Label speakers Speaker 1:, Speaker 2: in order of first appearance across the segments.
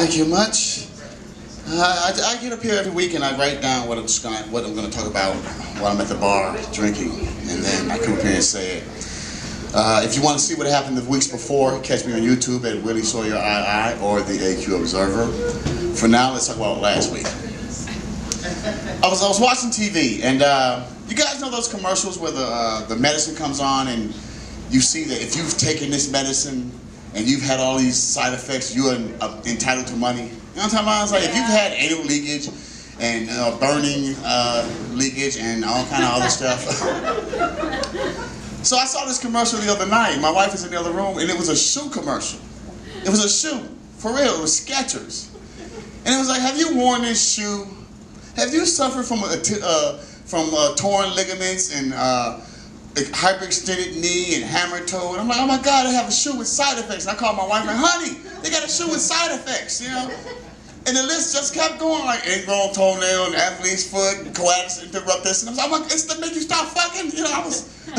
Speaker 1: Thank you much. Uh, I, I, get up here every week and I write down what I'm gonna what I'm gonna talk about while I'm at the bar drinking, and then I come up here and say it. Uh, if you want to see what happened the weeks before, catch me on YouTube at Willie Sawyer II or the AQ Observer. For now, let's talk about last week. I was I was watching TV, and uh, you guys know those commercials where the uh, the medicine comes on, and you see that if you've taken this medicine and you've had all these side effects, you are uh, entitled to money. You know what I'm talking about? It's like if you've had anal leakage and uh, burning uh, leakage and all kind of other stuff. so I saw this commercial the other night. My wife was in the other room, and it was a shoe commercial. It was a shoe, for real. It was Skechers, and it was like, have you worn this shoe? Have you suffered from a, uh, from uh, torn ligaments and uh, hyperextended knee and hammer toe. And I'm like, oh my God, I have a shoe with side effects. And I called my wife like, honey, they got a shoe with side effects, you know? And the list just kept going, like ingrown toenail and athlete's foot, coax interruptus. And I'm like, it's to make you stop fucking. You know, I was,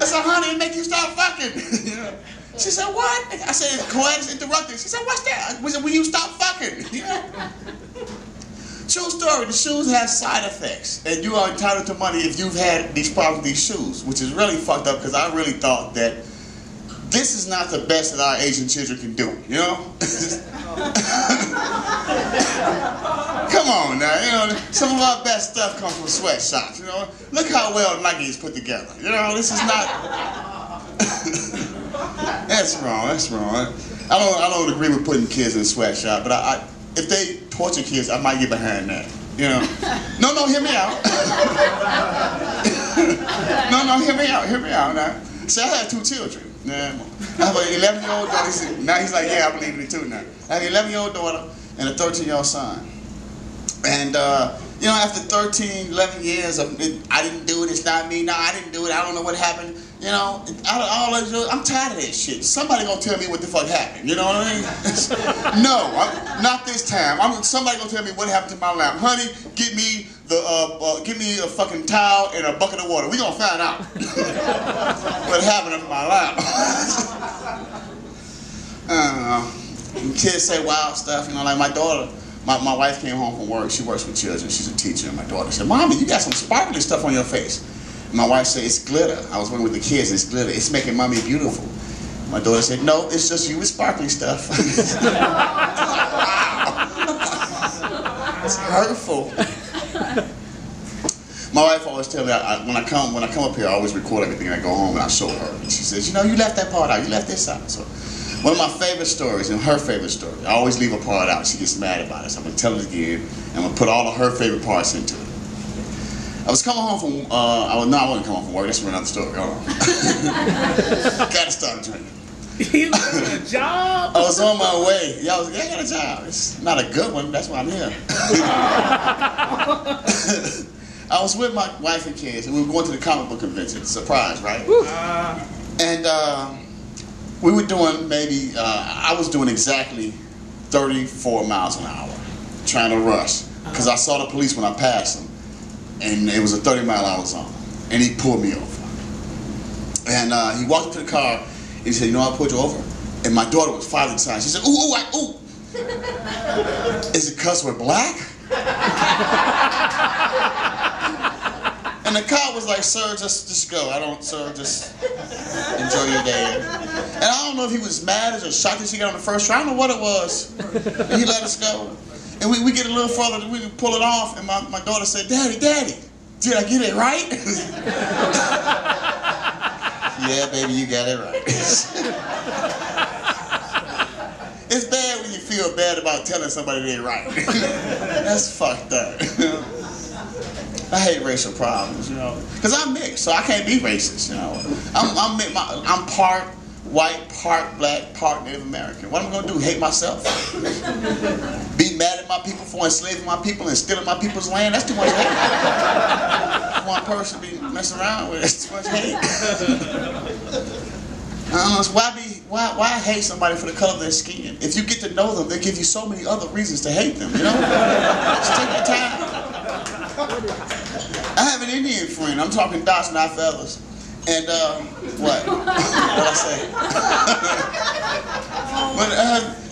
Speaker 1: I said, honey, it make you stop fucking. you know? She said, what? I said, coax interruptus. She said, what's that? We said, will you stop fucking? You know? True story, the shoes have side effects, and you are entitled to money if you've had these problems with these shoes, which is really fucked up because I really thought that this is not the best that our Asian children can do, you know? Come on now, you know, some of our best stuff comes from sweatshops, you know? Look how well Nike is put together, you know? This is not... that's wrong, that's wrong. I don't, I don't agree with putting kids in a sweatshop, but I, I if they kids, I might get behind that. You know? No, no, hear me out. no, no, hear me out, hear me out now. See, I have two children. Yeah. I have an 11 year old daughter. Now he's like, yeah, I believe in it too now. I have an 11 year old daughter and a 13 year old son. And, uh, you know, after 13, 11 years of I didn't do it, it's not me, no, I didn't do it, I don't know what happened. You know, out of all I, I'm tired of that shit. Somebody gonna tell me what the fuck happened. You know what I mean? no, I'm, not this time. I'm, somebody gonna tell me what happened to my lamp. Honey, get me the uh, uh, give me a fucking towel and a bucket of water. We gonna find out what happened to my lamp. Know. Kids say wild stuff. You know, like my daughter. My, my wife came home from work. She works with children. She's a teacher. And my daughter said, Mommy, you got some sparkly stuff on your face. My wife said, it's glitter. I was working with the kids, it's glitter. It's making mommy beautiful. My daughter said, no, it's just you with sparkly stuff. it's hurtful. My wife always tells me, I, I, when I come when I come up here, I always record everything and I go home and I show her. And she says, you know, you left that part out, you left this out. So one of my favorite stories, and her favorite story, I always leave a part out. She gets mad about it. So I'm going to tell it again. And I'm going to put all of her favorite parts into it. I was coming home from, uh, I was, no, I wasn't coming home from work. That's another story. Hold on. Gotta start drinking.
Speaker 2: You got a job?
Speaker 1: I was on my way. Yeah, I was, yeah, I got a job. It's not a good one. That's why I'm here. I was with my wife and kids, and we were going to the comic book convention. Surprise, right? Uh, and uh, we were doing maybe, uh, I was doing exactly 34 miles an hour, trying to rush. Because I saw the police when I passed them and it was a 30 mile hour zone. And he pulled me over. And uh, he walked to the car and he said, you know, I pulled you over. And my daughter was five inside. She said, ooh, ooh, I, ooh. Is it because we're black? and the cop was like, sir, just, just go. I don't, sir, just enjoy your day. And I don't know if he was mad or shocked that she got on the first try. I don't know what it was. And he let us go. And we, we get a little further, we can pull it off, and my, my daughter said, Daddy, Daddy, did I get it right? yeah, baby, you got it right. it's bad when you feel bad about telling somebody they're right. That's fucked up. I hate racial problems, you know, because I'm mixed, so I can't be racist, you know. I'm I'm, I'm part white, part black, part Native American. What am I going to do? Hate myself? My people for enslaving my people and stealing my people's land? That's too much hate. One person be messing around with. That's too much hate. Don't know. Why be why why hate somebody for the color of their skin? If you get to know them, they give you so many other reasons to hate them. You know, just take your time. I have an Indian friend. I'm talking dots, not fellas. And uh, what? what I say?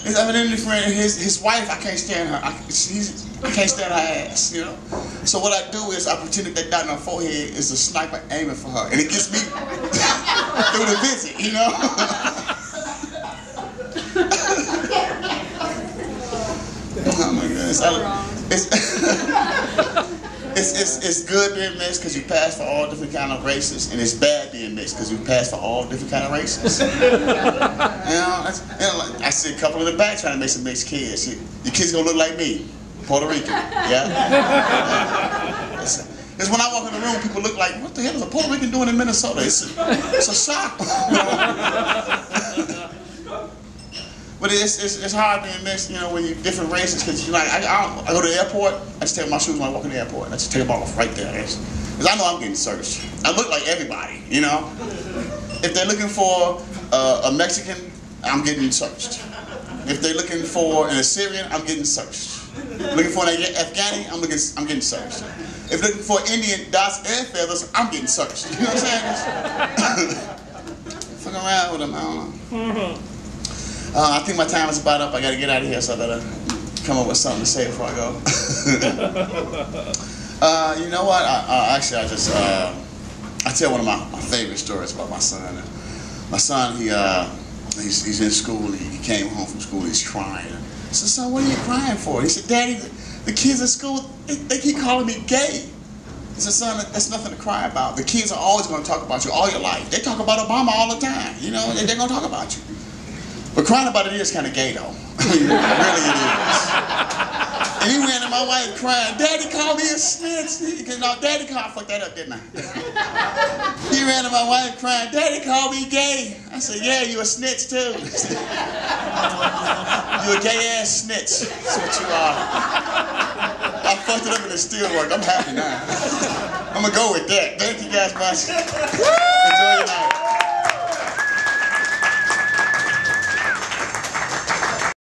Speaker 1: It's evidently from his his wife. I can't stand her. I, I can't stand her ass. You know. So what I do is I pretend that dot on her forehead is a sniper aiming for her, and it gets me through the visit. You know. oh my goodness. It's, it's, it's, it's good being mixed because you pass for all different kind of races, and it's bad being mixed because you pass for all different kind of races. you know, I, you know, like, I see a couple in the back trying to make some mixed kids. You, your kids gonna look like me, Puerto Rican. Yeah. It's, when I walk in the room, people look like, what the hell is a Puerto Rican doing in Minnesota? It's a, it's a shock. But it's, it's, it's hard being mixed, you know, when you're different races, because you like, I, I, go to the airport, I just take my shoes when I walk in the airport, and I just take them off right there. Because I know I'm getting searched. I look like everybody, you know? If they're looking for uh, a Mexican, I'm getting searched. If they're looking for an Assyrian, I'm getting searched. Looking for an Afghani, I'm, looking, I'm getting searched. If looking for Indian dots and feathers, I'm getting searched. You know what I'm saying? Fucking around with them, I don't know. Uh, I think my time is about up. I got to get out of here, so I better come up with something to say before I go. uh, you know what? I, actually, I just uh, I tell one of my, my favorite stories about my son. My son, he uh, he's, he's in school. He, he came home from school. He's crying. I said, "Son, what are you crying for?" He said, "Daddy, the kids at school they, they keep calling me gay." He said, son, that's nothing to cry about. The kids are always going to talk about you all your life. They talk about Obama all the time. You know, and they're going to talk about you. But crying about it is kind of gay, though. really, it is. And he ran to my wife crying, Daddy called me a snitch. He, no, Daddy called, I fucked that up, didn't I? he ran to my wife crying, Daddy called me gay. I said, yeah, you a snitch too. you a gay ass snitch. That's what you are. I fucked it up and it still worked. I'm happy now. I'm gonna go with that. Thank you guys much. Enjoy your night.